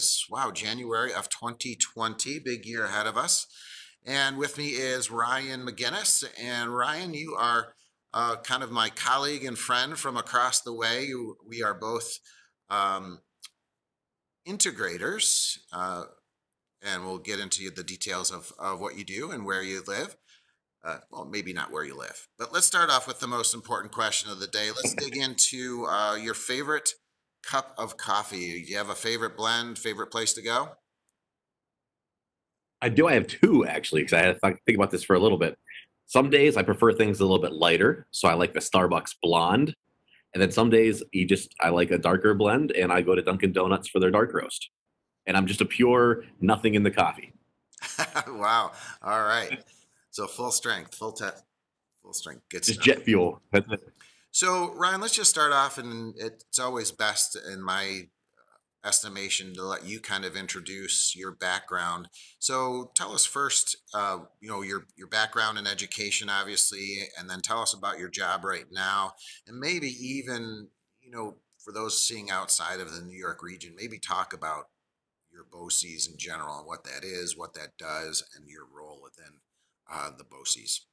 Is, wow, January of 2020, big year ahead of us. And with me is Ryan McGinnis. And Ryan, you are uh, kind of my colleague and friend from across the way. You, we are both um, integrators, uh, and we'll get into the details of, of what you do and where you live. Uh, well, maybe not where you live, but let's start off with the most important question of the day. Let's dig into uh, your favorite cup of coffee. Do you have a favorite blend, favorite place to go? I do. I have two actually, because I had to think about this for a little bit. Some days I prefer things a little bit lighter, so I like the Starbucks blonde. And then some days you just I like a darker blend, and I go to Dunkin' Donuts for their dark roast. And I'm just a pure nothing in the coffee. wow. All right. So full strength, full test, full strength. Good just stuff. jet fuel. So Ryan, let's just start off, and it's always best in my estimation to let you kind of introduce your background. So tell us first, uh, you know, your your background in education, obviously, and then tell us about your job right now, and maybe even, you know, for those seeing outside of the New York region, maybe talk about your BOCES in general and what that is, what that does, and your role within uh, the BOCES.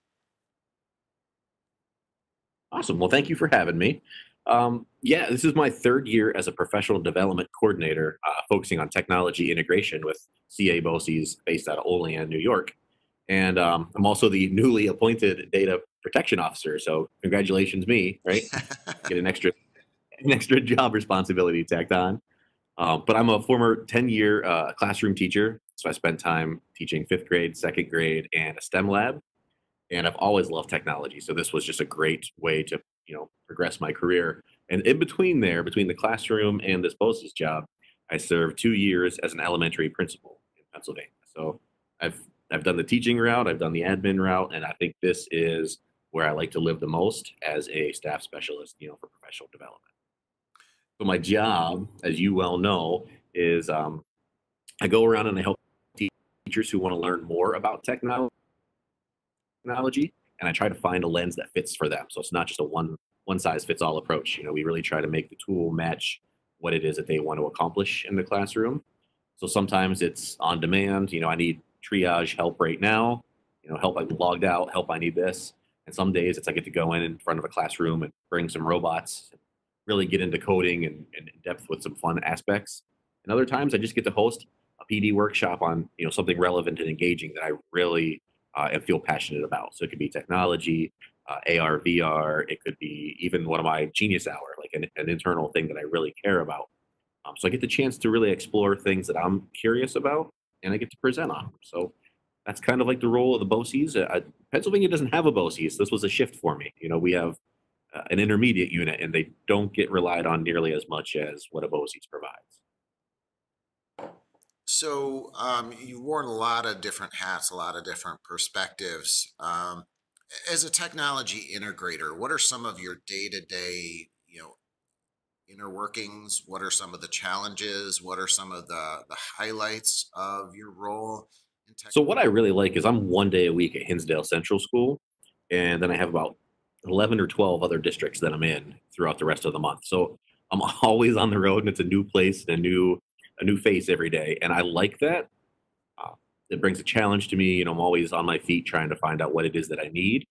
Awesome. Well, thank you for having me. Um, yeah, this is my third year as a professional development coordinator, uh, focusing on technology integration with CA BOCES based out of Olean, New York. And um, I'm also the newly appointed data protection officer. So congratulations, me, right? Get an extra, an extra job responsibility tacked on. Um, but I'm a former 10 year uh, classroom teacher. So I spent time teaching fifth grade, second grade, and a STEM lab. And I've always loved technology. So this was just a great way to you know progress my career. And in between there, between the classroom and this BOCES job, I served two years as an elementary principal in Pennsylvania. So I've I've done the teaching route, I've done the admin route, and I think this is where I like to live the most as a staff specialist, you know, for professional development. So my job, as you well know, is um, I go around and I help teachers who want to learn more about technology and I try to find a lens that fits for them. So it's not just a one one size fits all approach. You know, we really try to make the tool match what it is that they want to accomplish in the classroom. So sometimes it's on demand. You know, I need triage help right now. You know, help I'm logged out, help I need this. And some days it's I get to go in in front of a classroom and bring some robots, really get into coding and, and in depth with some fun aspects. And other times I just get to host a PD workshop on you know something relevant and engaging that I really uh, and feel passionate about. So it could be technology, uh, AR, VR. It could be even one of my genius hour, like an, an internal thing that I really care about. Um, so I get the chance to really explore things that I'm curious about, and I get to present on them. So that's kind of like the role of the BOCES. Uh, Pennsylvania doesn't have a BOCES. This was a shift for me. You know, we have uh, an intermediate unit, and they don't get relied on nearly as much as what a BOCES provides. So um, you've worn a lot of different hats, a lot of different perspectives. Um, as a technology integrator, what are some of your day-to-day, you know, inner workings? What are some of the challenges? What are some of the the highlights of your role? so what I really like is I'm one day a week at Hinsdale Central School, and then I have about 11 or 12 other districts that I'm in throughout the rest of the month. So I'm always on the road, and it's a new place, and a new a new face every day, and I like that. Uh, it brings a challenge to me. You know, I'm always on my feet trying to find out what it is that I need.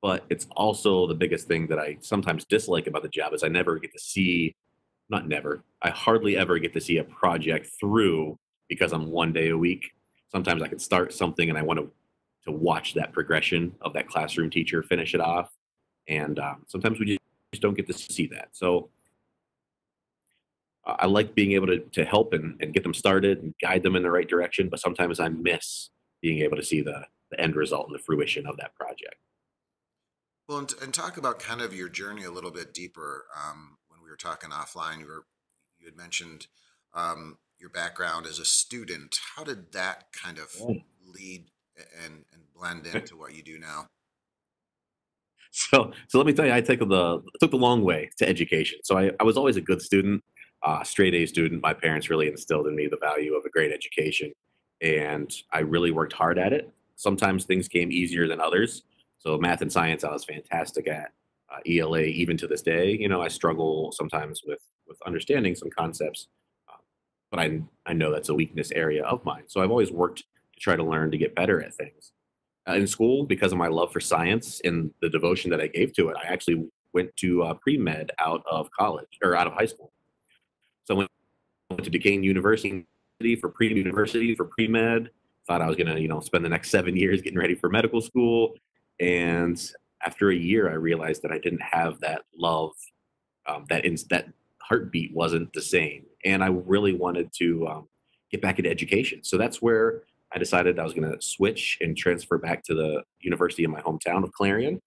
But it's also the biggest thing that I sometimes dislike about the job is I never get to see, not never, I hardly ever get to see a project through because I'm one day a week. Sometimes I can start something and I want to to watch that progression of that classroom teacher finish it off, and um, sometimes we just don't get to see that. So I like being able to, to help and, and get them started and guide them in the right direction, but sometimes I miss being able to see the, the end result and the fruition of that project. Well, and, and talk about kind of your journey a little bit deeper. Um, when we were talking offline, you were you had mentioned um, your background as a student. How did that kind of lead and, and blend into what you do now? So, so let me tell you, I took the took the long way to education. So I, I was always a good student uh, straight A student, my parents really instilled in me the value of a great education, and I really worked hard at it. Sometimes things came easier than others. So math and science, I was fantastic at. Uh, ELA, even to this day, you know, I struggle sometimes with with understanding some concepts. Uh, but I I know that's a weakness area of mine. So I've always worked to try to learn to get better at things. Uh, in school, because of my love for science and the devotion that I gave to it, I actually went to uh, pre med out of college or out of high school. So I went, went to Duquesne University for pre university for pre med. Thought I was gonna you know spend the next seven years getting ready for medical school, and after a year, I realized that I didn't have that love, um, that in, that heartbeat wasn't the same, and I really wanted to um, get back into education. So that's where I decided I was going to switch and transfer back to the university in my hometown of Clarion.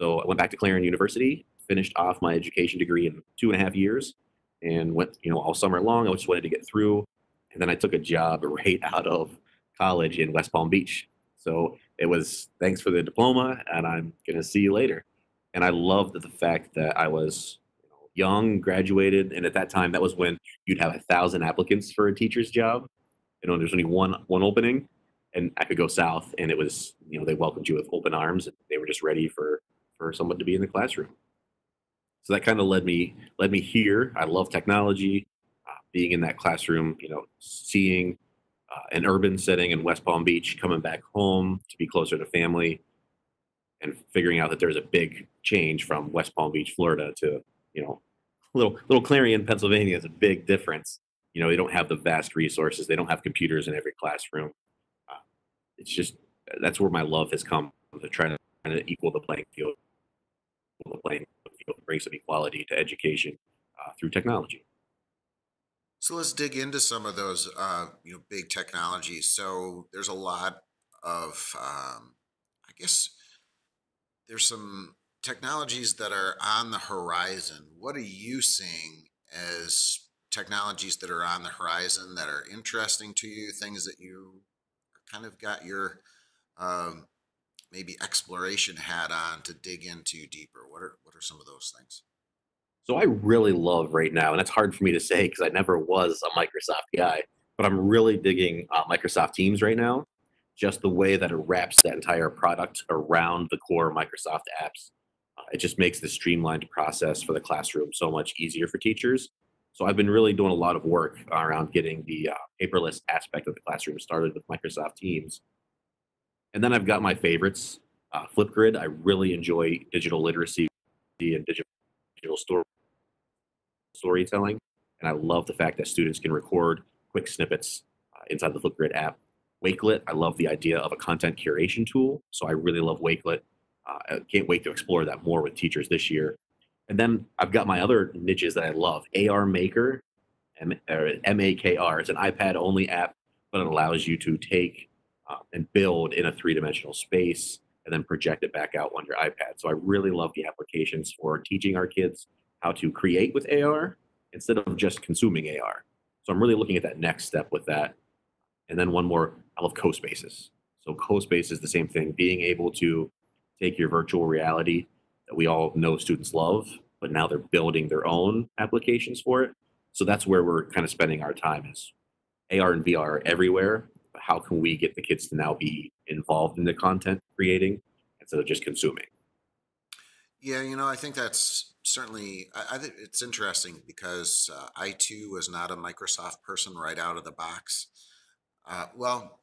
So I went back to Clarion University, finished off my education degree in two and a half years, and went you know all summer long. I just wanted to get through, and then I took a job right out of college in West Palm Beach. So it was thanks for the diploma, and I'm gonna see you later. And I loved the fact that I was you know, young, graduated, and at that time, that was when you'd have a thousand applicants for a teacher's job. You know, there's only one one opening, and I could go south, and it was you know they welcomed you with open arms, and they were just ready for for someone to be in the classroom. So that kind of led me led me here. I love technology, uh, being in that classroom, you know, seeing uh, an urban setting in West Palm Beach, coming back home to be closer to family, and figuring out that there's a big change from West Palm Beach, Florida, to you know, little little Clarion, Pennsylvania is a big difference. You know, they don't have the vast resources. They don't have computers in every classroom. Uh, it's just that's where my love has come to try to, try to equal the playing field, the playing field, bring some equality to education uh, through technology. So let's dig into some of those, uh, you know, big technologies. So there's a lot of, um, I guess, there's some technologies that are on the horizon. What are you seeing as technologies that are on the horizon that are interesting to you? Things that you kind of got your um, maybe exploration hat on to dig into deeper. What are what are some of those things? So I really love right now, and it's hard for me to say because I never was a Microsoft guy, but I'm really digging uh, Microsoft Teams right now. Just the way that it wraps that entire product around the core Microsoft apps. Uh, it just makes the streamlined process for the classroom so much easier for teachers. So I've been really doing a lot of work around getting the uh, paperless aspect of the classroom started with Microsoft Teams. And then I've got my favorites. Uh, Flipgrid, I really enjoy digital literacy and digital story storytelling. And I love the fact that students can record quick snippets uh, inside the Flipgrid app. Wakelet, I love the idea of a content curation tool. So I really love Wakelet. Uh, I can't wait to explore that more with teachers this year. And then I've got my other niches that I love. AR Maker, MAKR. It's an iPad only app, but it allows you to take uh, and build in a three dimensional space and then project it back out on your iPad. So I really love the applications for teaching our kids how to create with AR instead of just consuming AR. So I'm really looking at that next step with that. And then one more, I love CoSpaces. So CoSpace is the same thing, being able to take your virtual reality that we all know students love, but now they're building their own applications for it. So that's where we're kind of spending our time is AR and VR are everywhere. How can we get the kids to now be involved in the content creating instead of just consuming? Yeah, you know, I think that's certainly. I, I think it's interesting because uh, I too was not a Microsoft person right out of the box. Uh, well,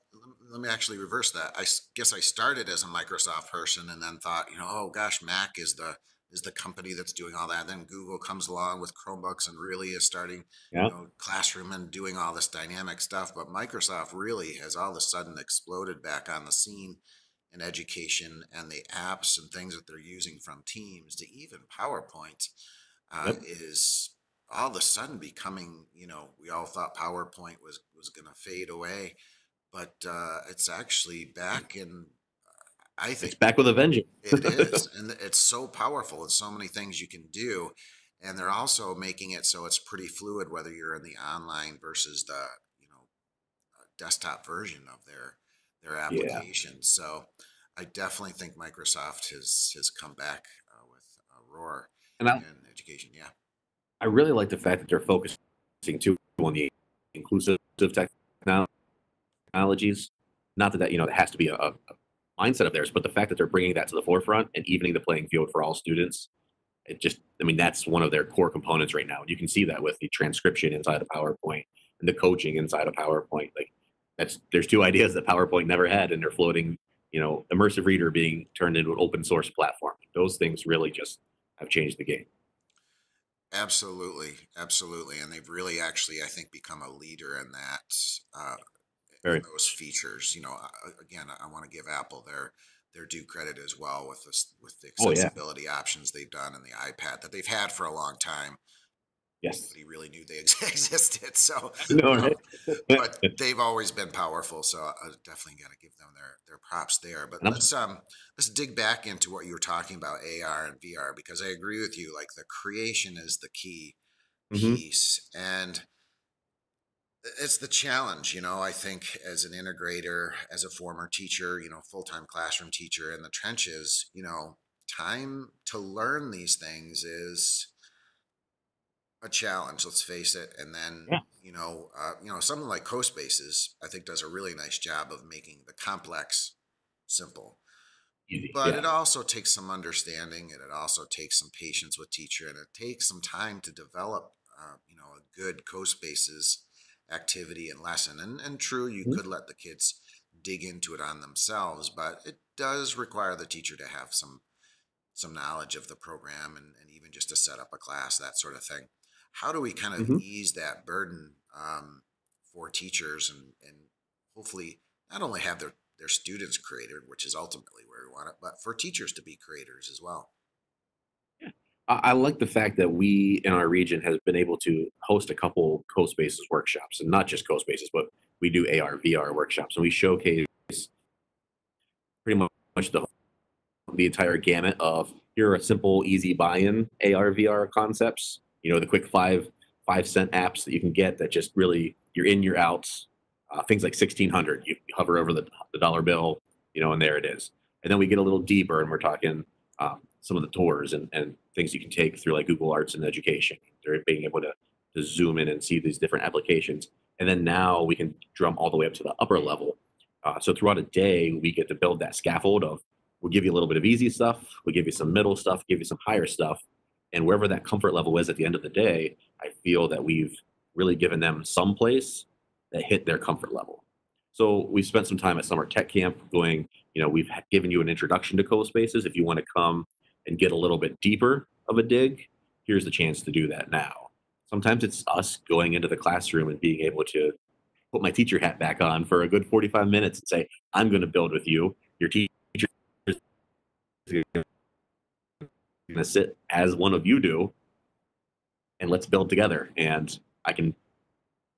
let me actually reverse that. I guess I started as a Microsoft person and then thought, you know, oh gosh, Mac is the is the company that's doing all that. Then Google comes along with Chromebooks and really is starting, you know, classroom and doing all this dynamic stuff. But Microsoft really has all of a sudden exploded back on the scene in education and the apps and things that they're using from Teams to even PowerPoint uh, yep. is all of a sudden becoming, you know, we all thought PowerPoint was was going to fade away, but uh, it's actually back in. I think it's back with a vengeance. it is, and it's so powerful. It's so many things you can do, and they're also making it so it's pretty fluid whether you're in the online versus the you know desktop version of their their applications. Yeah. So I definitely think Microsoft has has come back uh, with a roar and I, in education. Yeah, I really like the fact that they're focusing too on the inclusive technologies. Not that that you know it has to be a, a mindset of theirs, but the fact that they're bringing that to the forefront and evening the playing field for all students it just, I mean, that's one of their core components right now. And you can see that with the transcription inside of PowerPoint and the coaching inside of PowerPoint. Like that's there's two ideas that PowerPoint never had, and they're floating. You know, immersive reader being turned into an open source platform. Those things really just have changed the game. Absolutely, absolutely, and they've really actually, I think, become a leader in that. Uh, Very. those features. You know, again, I, want to give Apple their their due credit as well with this with the Oh yeah. accessibility options they've done in the iPad that they've had for a long time. Yes. Nobody really knew they existed, so No, um, right? but they've always been powerful. So I definitely got to give them their their props there. But And let's um let's dig back into what you were talking about AR and VR because I agree with you. Like the creation is the key mhm, piece and it's the challenge you know i think as an integrator as a former teacher you know full-time classroom teacher in the trenches you know time to learn these things is a challenge let's face it and then yeah. you know uh, you know something like CoSpaces i think does a really nice job of making the complex simple Easy. but Yeah. it also takes some understanding and it also takes some patience with teacher and it takes some time to develop uh, you know a good co-spaces activity and lesson and, and true you Mhm. could let the kids dig into it on themselves but it does require the teacher to have some some knowledge of the program and, and even just to set up a class that sort of thing how do we kind of Mhm. ease that burden um, for teachers and and hopefully not only have their their students created which is ultimately where we want it but for teachers to be creators as well I, like the fact that we in our region has been able to host a couple co-spaces workshops, and not just co-spaces, but we do AR VR workshops, and we showcase pretty much the the entire gamut of here are simple, easy buy-in AR VR concepts. You know, the quick five five cent apps that you can get that just really you're in, you're out. Uh, things like sixteen hundred, you, you hover over the, the dollar bill, you know, and there it is. And then we get a little deeper, and we're talking um, some of the tours and, and things you can take through like Google Arts and Education. They're being able to to zoom in and see these different applications. And then now we can drum all the way up to the upper level. Uh, so throughout a day, we get to build that scaffold of we'll give you a little bit of easy stuff, we'll give you some middle stuff, give you some higher stuff. And wherever that comfort level is at the end of the day, I feel that we've really given them some place that hit their comfort level. So we spent some time at summer tech camp going, you know, we've given you an introduction to co-spaces. If you want to come and get a little bit deeper of a dig, here's the chance to do that now. Sometimes it's us going into the classroom and being able to put my teacher hat back on for a good 45 minutes and say, I'm going to build with you. Your teacher is going to sit as one of you do, and let's build together. And I can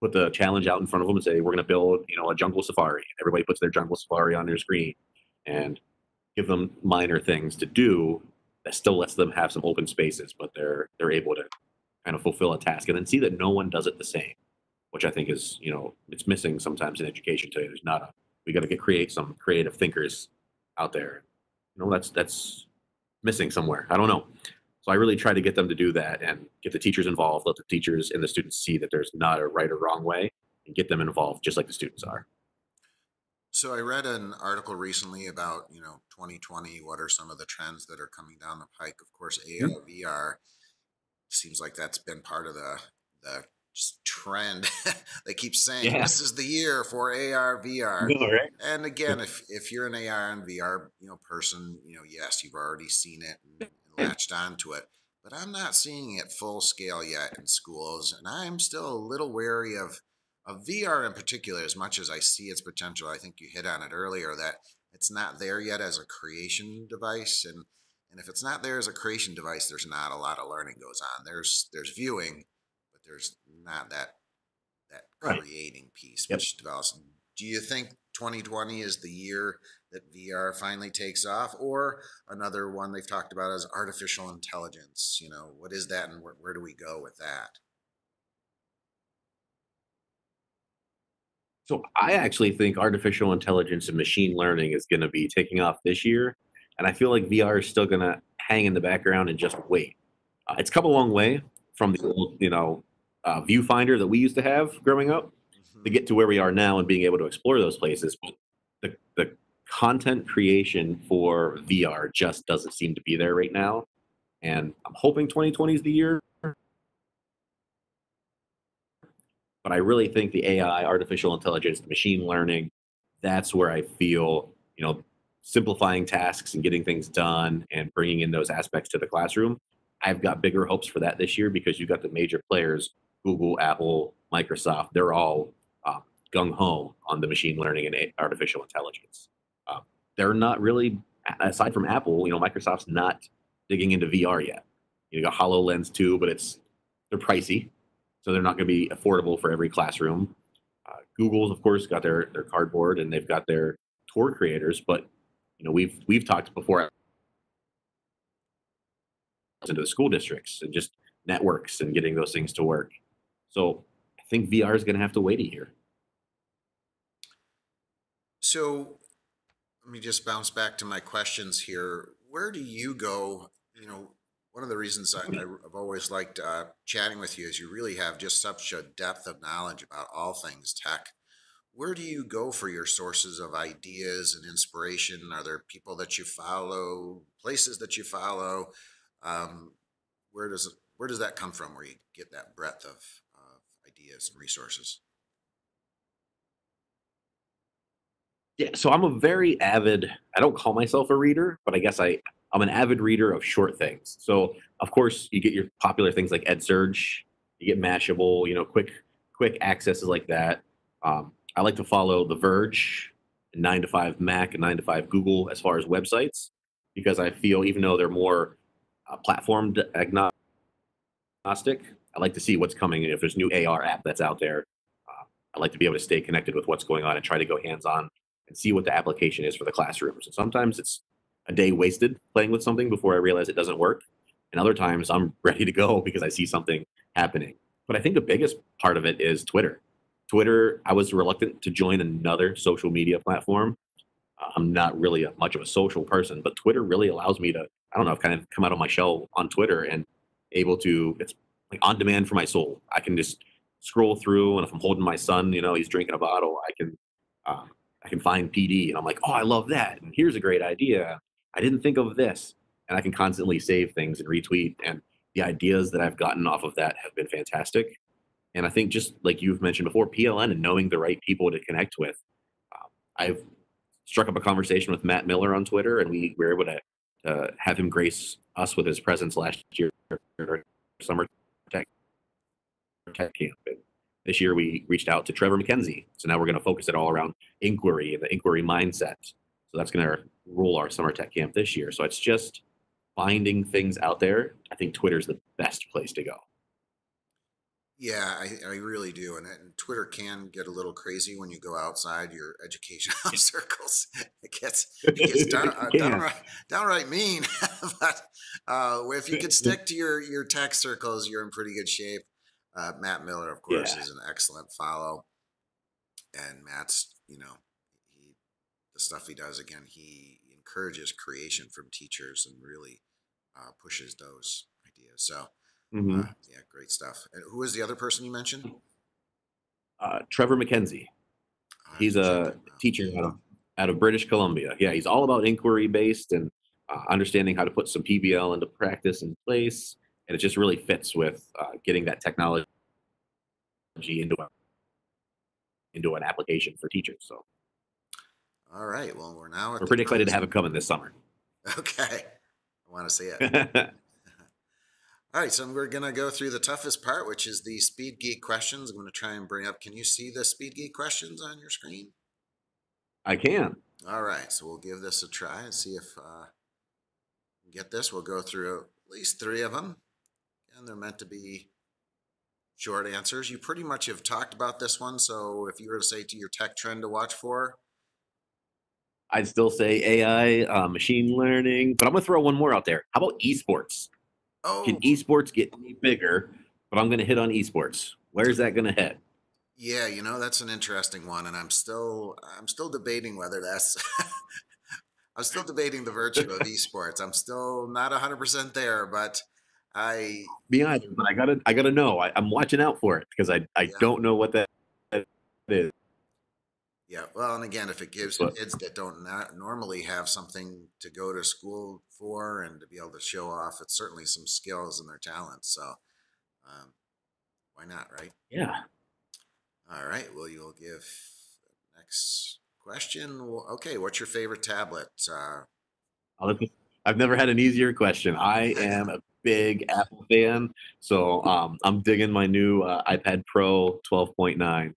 put the challenge out in front of them and say, we're going to build, you know, a jungle safari. Everybody puts their jungle safari on their screen and give them minor things to do that still lets them have some open spaces, but they're they're able to kind of fulfill a task and then see that no one does it the same, which I think is, you know, it's missing sometimes in education today. There's not a we got to get create some creative thinkers out there. You know, that's that's missing somewhere. I don't know. So I really try to get them to do that and get the teachers involved, let the teachers and the students see that there's not a right or wrong way and get them involved just like the students are. So i read an article recently about you know 2020 what are some of the trends that are coming down the pike of course ar Mhm. vr seems like that's been part of the the just trend they keep saying Yeah. this is the year for ar vr No, right? And again, if if you're an AR and VR, you know, person, you know, yes, you've already seen it and, and latched onto it. But I'm not seeing it full scale yet in schools, and I'm still a little wary of of VR in particular. As much as I see its potential, I think you hit on it earlier that it's not there yet as a creation device, and and if it's not there as a creation device, there's not a lot of learning goes on. There's there's viewing, but there's not that that Right. creating piece Yep. which develops. Do you think 2020 is the year that VR finally takes off, or another one they've talked about is artificial intelligence? You know, what is that, and where, where do we go with that? So I actually think artificial intelligence and machine learning is going to be taking off this year, and I feel like VR is still going to hang in the background and just wait. Uh, it's come a long way from the old, you know, uh, viewfinder that we used to have growing up to Mhm. get to where we are now and being able to explore those places. But the the content creation for VR just doesn't seem to be there right now. And I'm hoping 2020 is the year. But I really think the AI, artificial intelligence, the machine learning, that's where I feel, you know, simplifying tasks and getting things done and bringing in those aspects to the classroom. I've got bigger hopes for that this year because you've got the major players, Google, Apple, Microsoft, they're all uh, gung ho on the machine learning and artificial intelligence. Uh, they're not really, aside from Apple, you know, Microsoft's not digging into VR yet. You got HoloLens too, but it's they're pricey, so they're not going to be affordable for every classroom. Uh, Google's, of course, got their their cardboard and they've got their tour creators, but you know, we've we've talked before into the school districts and just networks and getting those things to work. So I think VR is going to have to wait a year. So let me just bounce back to my questions here. Where do you go? You know, one of the reasons I, have always liked uh, chatting with you is you really have just such a depth of knowledge about all things tech where do you go for your sources of ideas and inspiration? Are there people that you follow, places that you follow? Um, where does it, where does that come from? Where you get that breadth of, of ideas and resources? Yeah, so I'm a very avid. I don't call myself a reader, but I guess I I'm an avid reader of short things. So of course you get your popular things like EdSurge, you get Mashable, you know, quick quick accesses like that. Um, I like to follow The Verge, 9 to 5 Mac, and 9 to 5 Google as far as websites, because I feel even though they're more uh, platform agnostic, I like to see what's coming. If there's new AR app that's out there, uh, I like to be able to stay connected with what's going on and try to go hands on and see what the application is for the classrooms. And sometimes it's a day wasted playing with something before I realize it doesn't work. And other times I'm ready to go because I see something happening. But I think the biggest part of it is Twitter. Twitter, I was reluctant to join another social media platform. I'm not really a, much of a social person, but Twitter really allows me to, I don't know, kind of come out of my shell on Twitter and able to, it's like on demand for my soul. I can just scroll through, and if I'm holding my son, you know, he's drinking a bottle, I can, uh, I can find PD, and I'm like, oh, I love that, and here's a great idea. I didn't think of this, and I can constantly save things and retweet, and the ideas that I've gotten off of that have been fantastic. And I think just like you've mentioned before, PLN and knowing the right people to connect with. Uh, I've struck up a conversation with Matt Miller on Twitter, and we were able to uh, have him grace us with his presence last year summer tech, tech camp. And this year we reached out to Trevor MacKenzie. So now we're going to focus it all around inquiry and the inquiry mindset. So that's going to rule our summer tech camp this year. So it's just finding things out there. I think Twitter's the best place to go. Yeah, I, I really do. And, and, Twitter can get a little crazy when you go outside your educational circles. It gets, it gets down, uh, downright, downright mean. but uh, if you can stick to your, your tech circles, you're in pretty good shape. Uh, Matt Miller, of course, yeah. is an excellent follow. And Matt's, you know, the stuff he does, again, he encourages creation from teachers and really uh, pushes those ideas. So, Mm-hmm. Uh, yeah, great stuff. And who was the other person you mentioned? Uh, Trevor MacKenzie. He's a teacher out of, out of British Columbia. Yeah, he's all about inquiry based and uh, understanding how to put some PBL into practice in place. And it just really fits with uh, getting that technology into a, into an application for teachers. So, all right. Well, we're now. we're pretty excited to have it coming this summer. Okay, I want to see it. All right, so we're going to go through the toughest part, which is the Speed Geek questions. I'm going to try and bring up, can you see the Speed Geek questions on your screen? I can. All right, so we'll give this a try and see if uh, get this. We'll go through at least three of them, and they're meant to be short answers. You pretty much have talked about this one, so if you were to say to your tech trend to watch for, I'd still say AI, uh, machine learning, but I'm going to throw one more out there. How about esports? Oh. Can esports get any bigger? But I'm going to hit on esports. Where's that going to head? Yeah, you know that's an interesting one, and I'm still I'm still debating whether that's. I'm still debating the virtue of esports. I'm still not 100 percent there, but I be honest. But I gotta I gotta know. I, am watching out for it because I I yeah. don't know what that is. Yeah, well, and again, if it gives But kids that don't not normally have something to go to school for and to be able to show off, it's certainly some skills and their talents. So, um, why not, right? yeah, All right. Well, you'll give next question. Well, okay, what's your favorite tablet? Uh, I've never had an easier question. I am a big Apple fan, so um, I'm digging my new uh, iPad Pro 12.9.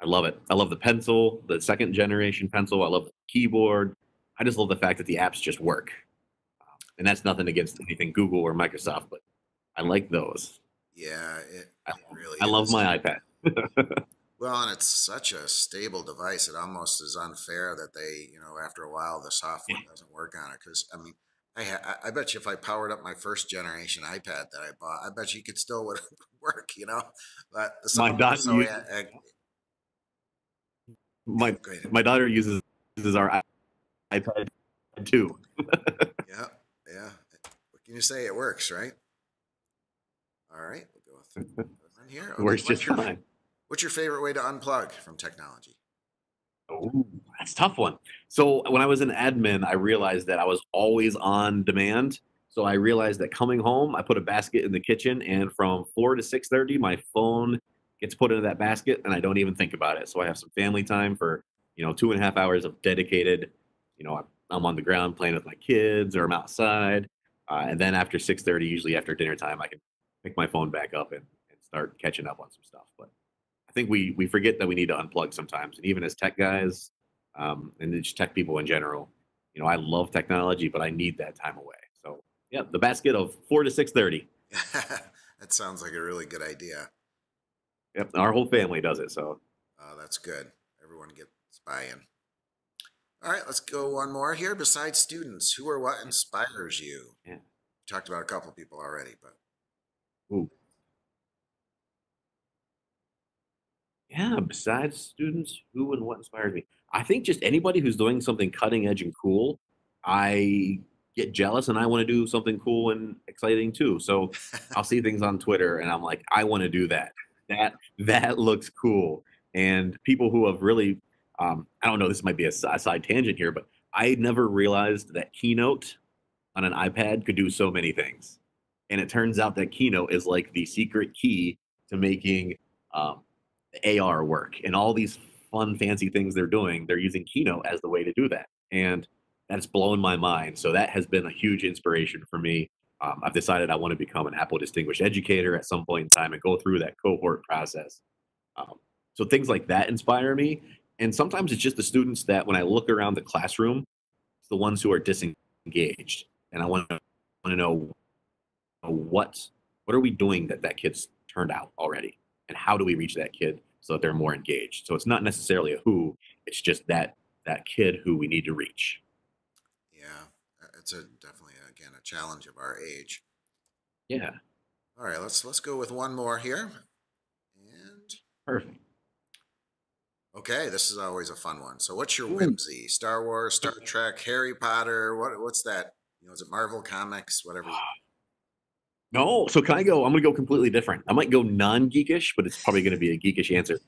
I love it. I love the pencil, the second generation pencil. I love the keyboard. I just love the fact that the apps just work. Um, and that's nothing against anything Google or Microsoft, but I like those. yeah, it, I, it really I love is. my iPad. Well, and it's such a stable device. It almost is unfair that they, you know, after a while the software doesn't work on it. Because I mean, I, I I bet you if I powered up my first generation iPad that I bought, I bet you could still would work. You know, but the My software is so uh, my my daughter uses uses our iPad too. Yeah, yeah. What can you say? It works, right? All right, we'll go one here. It works what's just your, fine. What's your favorite way to unplug from technology? Ooh, that's a tough one. So when I was an admin, I realized that I was always on demand. So I realized that coming home, I put a basket in the kitchen, and from four to six thirty, my phone gets put into that basket, and I don't even think about it. So I have some family time for you know two and a half hours of dedicated. You know, I'm, on the ground playing with my kids, or I'm outside, uh, and then after six thirty, usually after dinner time, I can pick my phone back up and, and start catching up on some stuff. But I think we we forget that we need to unplug sometimes, and even as tech guys, um, and just tech people in general, you know, I love technology, but I need that time away. So yeah, the basket of four to six thirty. that sounds like a really good idea. Yep, our whole family does it. So Uh, that's good. Everyone gets buy-in. All right, let's go one more here. Besides students, who or what inspires you? Yeah. Talked about a couple people already, but Ooh. Yeah, besides students, who and what inspires me? I think just anybody who's doing something cutting edge and cool, I get jealous and I want to do something cool and exciting too. So I'll see things on Twitter and I'm like, I want to do that. That that looks cool. And people who have really, um, I don't know, this might be a a side tangent here, but I never realized that Keynote on an iPad could do so many things. And it turns out that Keynote is like the secret key to making um, AR work and all these fun, fancy things they're doing. They're using Keynote as the way to do that. And that's blown my mind. So that has been a huge inspiration for me. Um, I've decided I want to become an Apple Distinguished Educator at some point in time and go through that cohort process. Um, so things like that inspire me. And sometimes it's just the students that when I look around the classroom, it's the ones who are disengaged. And I want to want to know what what are we doing that that kid's turned out already, and how do we reach that kid so that they're more engaged? So it's not necessarily a who; it's just that that kid who we need to reach. yeah, it's a definitely again a challenge of our age. Yeah, All right, let's let's go with one more here. And perfect. okay, this is always a fun one. So, what's your whimsy? Star Wars, Star Trek, Harry Potter? What what's that? You know, is it Marvel Comics? Whatever. No, so can I go? I'm going to go completely different. I might go non-geekish, but it's probably going to be a geekish answer.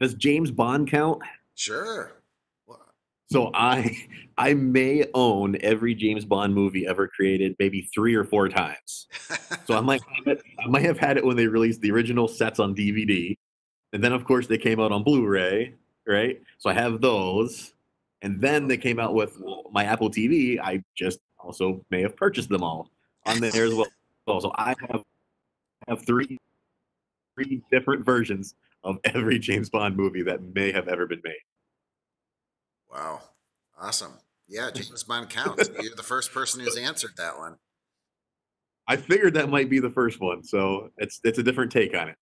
Does James Bond count? Sure. So I I may own every James Bond movie ever created, maybe three or four times. So I might I might have had it when they released the original sets on DVD, and then of course they came out on Blu-ray, right? So I have those, and then they came out with my Apple TV. I just also may have purchased them all on there as well. So I have have three three different versions of every James Bond movie that may have ever been made. Wow, awesome. Yeah, James Bond counts. You're the first person who's answered that one. I figured that might be the first one, so it's it's a different take on it.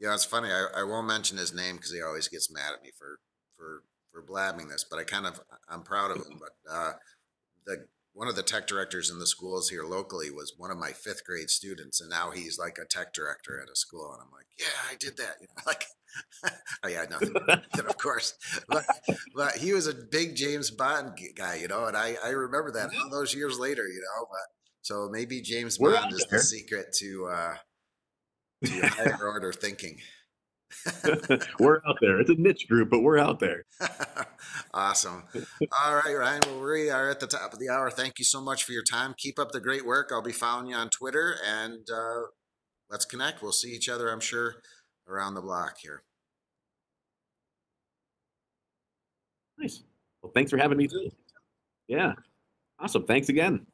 Yeah, it's funny. I, I won't mention his name because he always gets mad at me for for for blabbing this. But I kind of I'm proud of him. But uh, the one of the tech directors in the schools here locally was one of my fifth grade students, and now he's like a tech director at a school. And I'm like, yeah, I did that. You know, like, oh yeah, nothing. of course, but, but he was a big James Bond guy, you know, and I I remember that all those years later, you know. But so maybe James We're Bond is there. the secret to uh, to higher order thinking. we're out there. It's a niche group, but we're out there. awesome. All right, Ryan. Well, we are at the top of the hour. Thank you so much for your time. Keep up the great work. I'll be following you on Twitter and uh, let's connect. We'll see each other, I'm sure, around the block here. Nice. Well, thanks for having me too. Yeah. Awesome. Thanks again.